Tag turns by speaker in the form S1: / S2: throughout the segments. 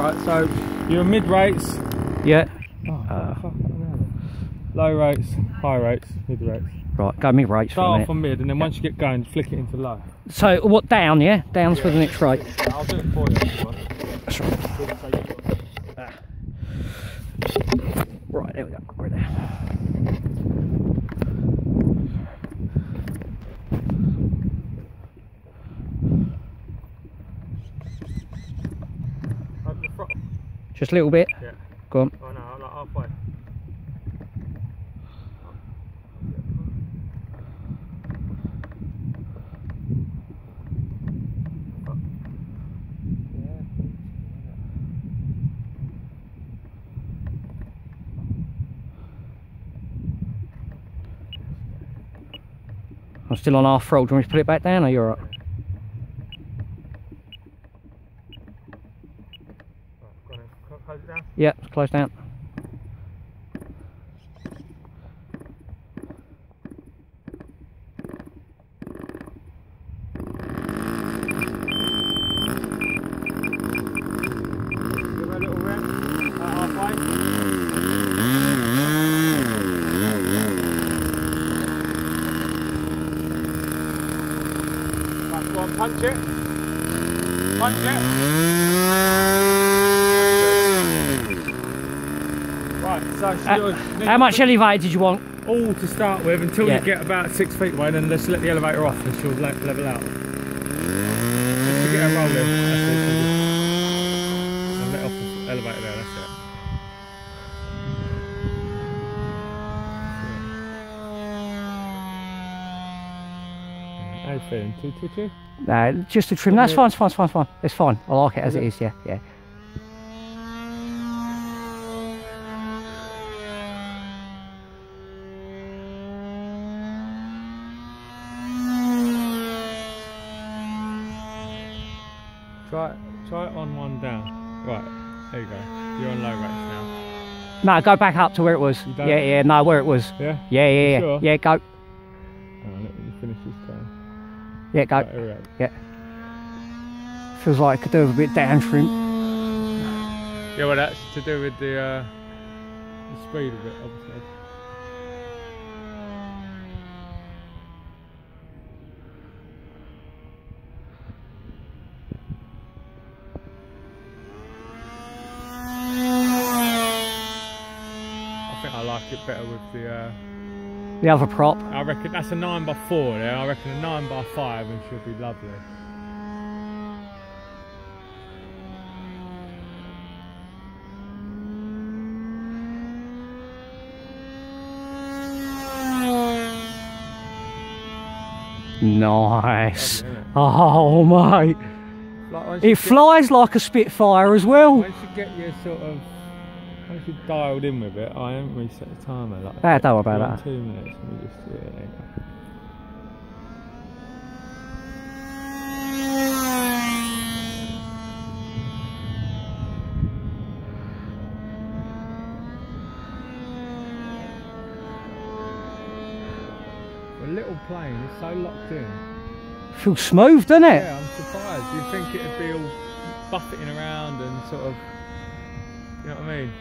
S1: right, so you're mid rates,
S2: Yeah.
S1: uh, low rates, high rates, mid rates.
S2: Right, go mid rates for
S1: Start
S2: minute.
S1: off on mid and then once you get going, flick it into low.
S2: So what down? Yeah, down's for the next rate.
S1: I'll do it for you if you want.
S2: That's right. Right, there we go. Right there.
S1: Open the throttle.
S2: Just a little bit.
S1: Yeah.
S2: Go on.
S1: Oh no, I'm like halfway.
S2: I'm still on half throttle. Do you want me to put it back down or you're alright?
S1: Right, go on then. Cl- Close it down.
S2: Yeah, it's closed down.
S1: Give it a little rim. About halfway. Right, go on, punch it. Punch it. Right, so
S2: Uh, How much elevator did you want?
S1: all to start with until
S2: Yeah.
S1: you get about six feet away, and then let's let the elevator off and she'll le- level out. Just to get her rolling. That's it. just- and let off the elevator there, that's it. How you feeling? Too twitchy?
S2: No, just to trim. That's fine, it's fine, it's fine, it's fine. It's fine. I like it as it is, yeah, yeah.
S1: Try it, try it on one down. Right, there you go. You're on low rates now.
S2: No, go back up to where it was. Yeah, yeah, no, where it was.
S1: Yeah?
S2: Yeah, yeah, yeah.
S1: Sure?
S2: Yeah, go.
S1: Hang on, let me finish this turn.
S2: Yeah, go.
S1: Right, go.
S2: Feels like it could do a bit down trim.
S1: Yeah, well, that's to do with the, uh, the speed of it, obviously. Think I like it better with the. Uh,
S2: The other prop.
S1: I reckon that's a nine by four there. I reckon a nine by five, and she'll be lovely.
S2: Nice.
S1: Lovely.
S2: Oh, mate.
S1: Like
S2: It flies like a Spitfire as well.
S1: Once you get your sort of, once you're dialed in with it, I haven't reset the timer. Like,
S2: Ah, don't worry about that.
S1: Two minutes. Let me just, yeah, you go. A little plane is so locked in.
S2: Feels smooth, doesn't it?
S1: Yeah, I'm surprised. You'd think it'd be all buffeting around and sort of, you know what I mean?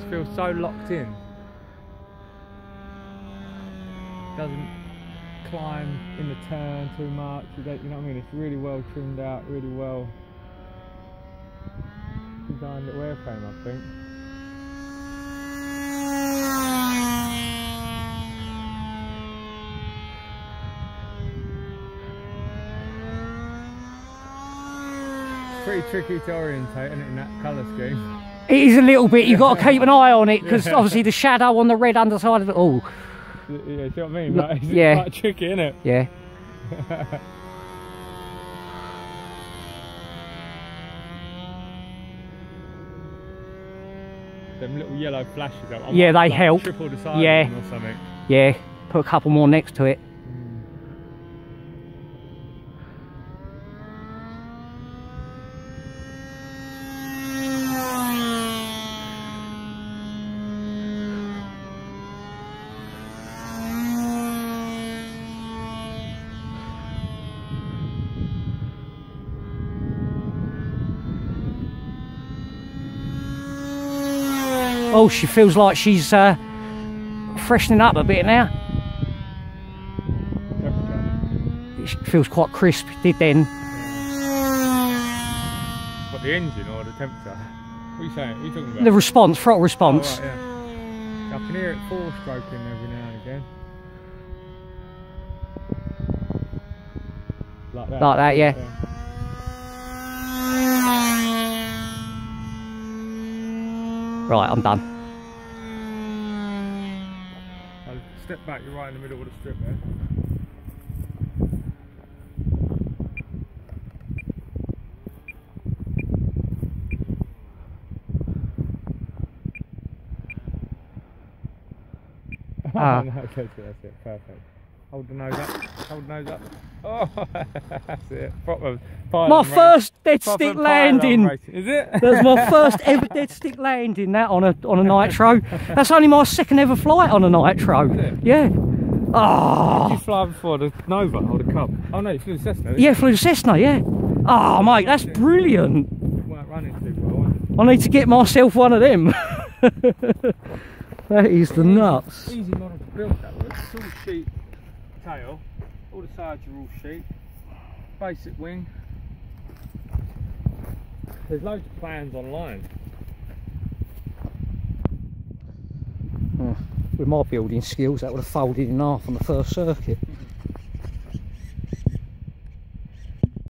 S1: Just feels so locked in. Doesn't climb in the turn too much. You, you know what I mean? It's really well trimmed out, really well designed little airframe, I think. Pretty tricky to orientate, isn't it, in that colour scheme?
S2: It is a little bit. You've got to keep an eye on it because obviously the shadow on the red underside of it. Oh,
S1: Yeah, you know what I mean?
S2: Look,
S1: Like,
S2: yeah.
S1: quite tricky, isn't it?
S2: yeah.
S1: Them little yellow flashes up.
S2: Yeah, they
S1: like,
S2: help.
S1: Triple the size
S2: Yeah.
S1: or something.
S2: Yeah. Put a couple more next to it. Oh, she feels like she's uh, freshening up a bit now. It feels quite crisp. Did then.
S1: What, the engine or the temperature? What are you saying? Are you talking about?
S2: The response, throttle
S1: Oh,
S2: response.
S1: right, yeah. I can hear it four stroking every now and again. Like that.
S2: Like that, yeah. Right, I'm done.
S1: I'll step back, you're right in the middle of the strip there.
S2: Ah.
S1: no, that's it, that's it, perfect. Hold the nose up, hold the nose up. Oh, that's it. Proper
S2: My first dead
S1: Proper
S2: stick landing.
S1: racing. Is it?
S2: That's my first ever dead stick landing. That on a on a nitro. That's only my second ever flight on a nitro.
S1: it?
S2: Yeah.
S1: Did
S2: Ah.
S1: you fly before the Nova or the Cub? Oh no, you flew the Cessna.
S2: Yeah, flew the Cessna. Yeah. Oh, mate, that's brilliant.
S1: You weren't running too well.
S2: I need to get myself one of them. that is the nuts.
S1: Easy model to build that was. It's all sheet tail. All the sides are all sheet. Basic wing. There's loads of plans online.
S2: Oh, with my building skills, that would have folded in half on the first circuit.